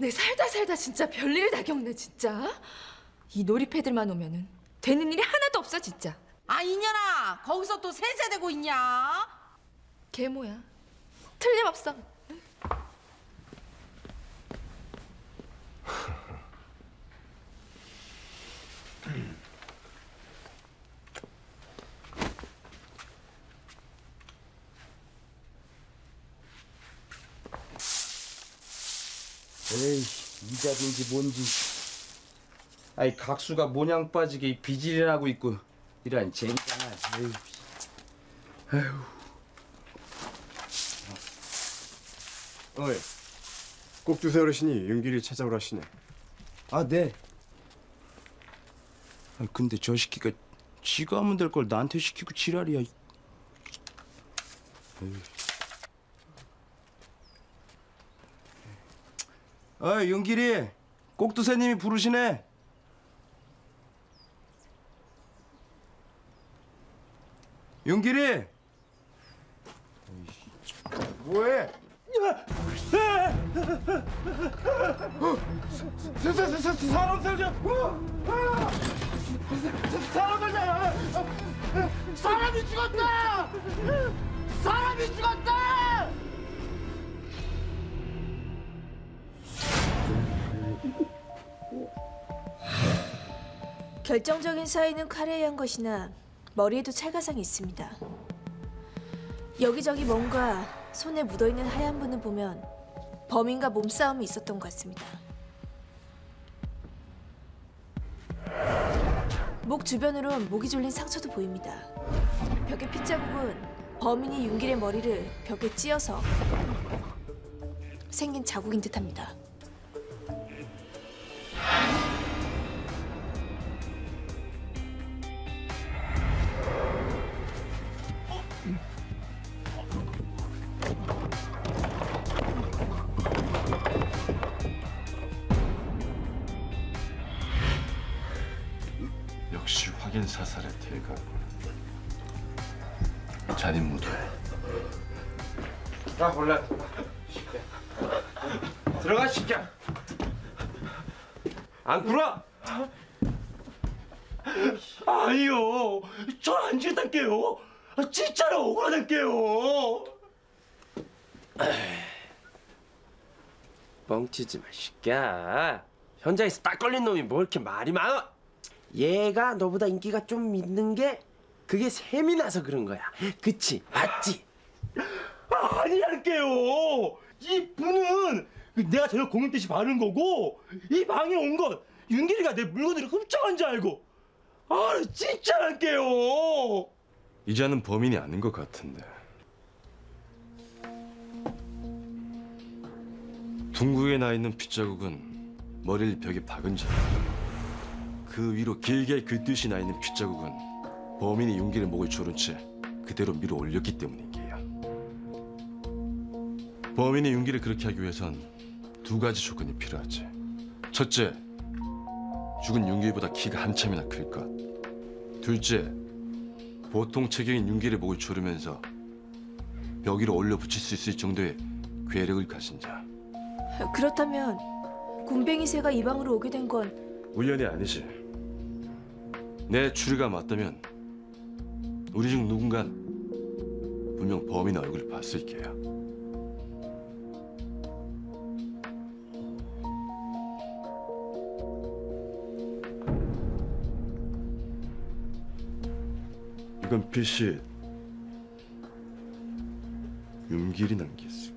내 살다 살다 진짜 별일을 다 겪네 진짜. 이 놀이패들만 오면은 되는 일이 하나도 없어 진짜. 아 이년아 거기서 또 세세대고 있냐? 개모야. 틀림없어. 에이 이자든지 뭔지. 아이 각수가 모냥 빠지게 이 비질이라고 있고. 이런 젠장아 에이 어이, 꼭두새 어르신이 윤기를 찾아오라 하시네. 아네. 아 근데 저 시키가 지가 하면 될 걸 나한테 시키고 지랄이야. 에이. 어이 윤길이 꼭두새님이 부르시네 윤길이 뭐해? 사람 살려 사람 살려 사람이 죽었다! 사람이 죽었다! 결정적인 사인은 칼에 의한 것이나 머리에도 찰가상이 있습니다. 여기저기 뭔가 손에 묻어있는 하얀 분을 보면 범인과 몸싸움이 있었던 것 같습니다. 목 주변으론 목이 졸린 상처도 보입니다. 벽의 핏자국은 범인이 윤길의 머리를 벽에 찧어서 생긴 자국인 듯합니다. 확인 사살의 대가 잔인 무도회 자 몰라 들어가 시켜 안 굴어 아니요, 저안 죽였단게요. 아, 진짜로 억울하단게요. 뻥치지 마, 새끼야. 현장에서 딱 걸린 놈이 뭐 이렇게 말이 많아? 얘가 너보다 인기가 좀 있는 게 그게 셈이 나서 그런 거야. 그치? 맞지? 아니랄게요. 이 분은 내가 저녁 공연 때시 바른 거고 이 방에 온 건 윤길이가 내 물건들을 훔쳐간 줄 알고. 아, 진짜랄게요. 이자는 범인이 아닌 것 같은데 둥구에 나 있는 핏자국은 머리를 벽에 박은 자 그 위로 길게 긁듯이 나 있는 핏자국은 범인이 윤기를 목을 조른 채 그대로 밀어 올렸기 때문인 게야 범인이 윤기를 그렇게 하기 위해선 두 가지 조건이 필요하지 첫째 죽은 윤기보다 키가 한참이나 클 것. 둘째, 보통 체격인 윤기의 목을 조르면서 벽 위로 올려 붙일 수 있을 정도의 괴력을 가진 자. 그렇다면 굼벵이 새가 이 방으로 오게 된 건 우연이 아니지. 내 추리가 맞다면 우리 중 누군가 분명 범인의 얼굴을 봤을 게야. 이건 필시 윤길이 남겼을